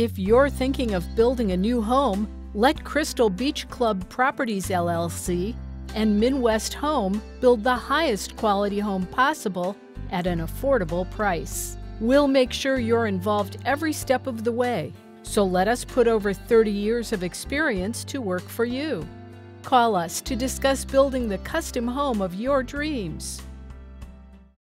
If you're thinking of building a new home, let Crystal Beach Club Properties LLC and Midwest Home build the highest quality home possible at an affordable price. We'll make sure you're involved every step of the way, so let us put over 30 years of experience to work for you. Call us to discuss building the custom home of your dreams.